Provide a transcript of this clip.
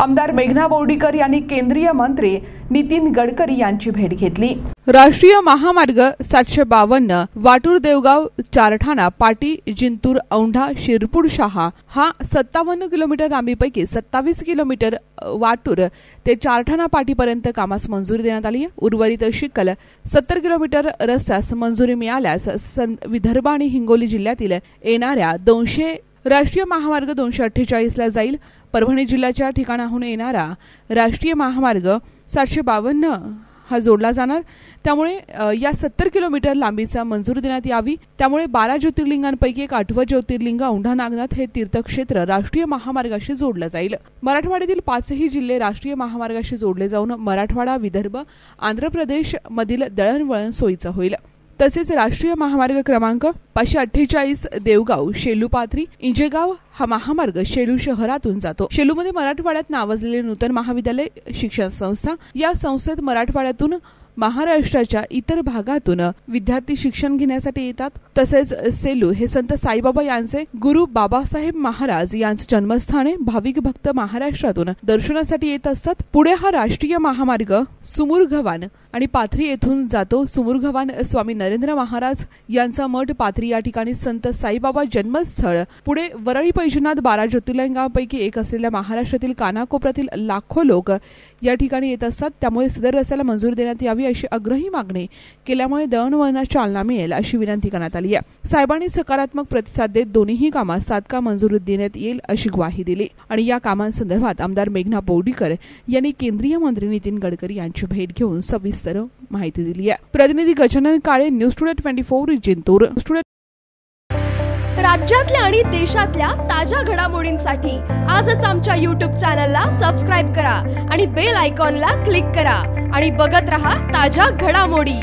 आमदार मेघना बोर्डीकर यांनी केंद्रीय मंत्री नितीन गडकरी यांची भेट घेतली. राष्ट्रीय महामार्ग सातशे बावन्न वाटूर देवगाव चारठाणा पाटी जिंतूर औंढा शिरपूर शहा हा सत्तावन्न किलोमीटर लांबीपैकी सत्तावीस किलोमीटर वाटूर ते चारठाणा पाटीपर्यंत कामास मंजुरी देण्यात आली आहे. उर्वरित शिकल सत्तर किलोमीटर रस्त्यास मंजुरी मिळाल्यास विदर्भ आणि हिंगोली जिल्ह्यातील येणाऱ्या दोनशे राष्ट्रीय महामार्ग दोनशे अठ्ठेचाळीसला जाईल. परभणी जिल्ह्याच्या ठिकाणाहून येणारा राष्ट्रीय महामार्ग सातशे बावन्न हा जोडला जाणार. त्यामुळे या सत्तर किलोमीटर लांबीचा मंजुरी देण्यात यावी. त्यामुळे बारा ज्योतिर्लिंगांपैकी एक आठवं ज्योतिर्लिंग औंढा नागनाथ हे तीर्थक्षेत्र राष्ट्रीय महामार्गाशी जोडलं जाईल. मराठवाड्यातील पाचही जिल्हे राष्ट्रीय महामार्गाशी जोडले जाऊन मराठवाडा विदर्भ आंध्र प्रदेश मधील दळणवळण सोयीचं होईल. तसेच राष्ट्रीय महामार्ग क्रमांक पाचशे अठ्ठेचाळीस देवगाव शेलूपाथरी इंजेगाव हा महामार्ग शेलू शहरातून जातो. शेलूमध्ये मराठवाड्यात नावाजलेले नूतन महाविद्यालय शिक्षण संस्था या संस्थेत मराठवाड्यातून महाराष्ट्राच्या इतर भागातून विद्यार्थी शिक्षण घेण्यासाठी येतात. तसेच सेलू हे संत साईबाबा यांचे गुरु बाबासाहेब महाराज यांचे जन्मस्थान आहे भाविक भक्त महाराष्ट्रातून दर्शनासाठी येत असतात. पुढे हा राष्ट्रीय महामार्ग सुमुरघवान आणि पाथरी येथून जातो. सुमुरघवान स्वामी नरेंद्र महाराज यांचा मठ पाथरी या ठिकाणी संत साईबाबा जन्मस्थळ. पुढे वरळी पैजनाथ बारा ज्योतिर्लिंगांपैकी एक असलेल्या महाराष्ट्रातील कानाकोपऱ्यातील लाखो लोक या ठिकाणी येत असतात. त्यामुळे सदर रस्त्याला मंजूर देण्यात यावी. अशी आग्रही मागणी केल्यामुळे दळणवळणास चालना मिळेल अशी विनंती करण्यात आली आहे. साहेबांनी सकारात्मक प्रतिसाद देत दोन्हीही कामास तात्काळ मंजुरी देण्यात येईल अशी ग्वाही दिली. आणि या कामांसंदर्भात आमदार मेघना बोर्डीकर यांनी केंद्रीय मंत्री नितीन गडकरी यांची भेट घेऊन सविस्तर माहिती दिली आहे. प्रतिनिधी Gajanan Kale news today twenty four Jintur. राज्यातल्या आणि देशातल्या ताज्या घडामोडींसाठी आजच आमच्या यूट्यूब चॅनलला सबस्क्राईब करा आणि बेल आयकॉनला क्लिक करा. आणि बघत रहा ताज्या घडामोडी.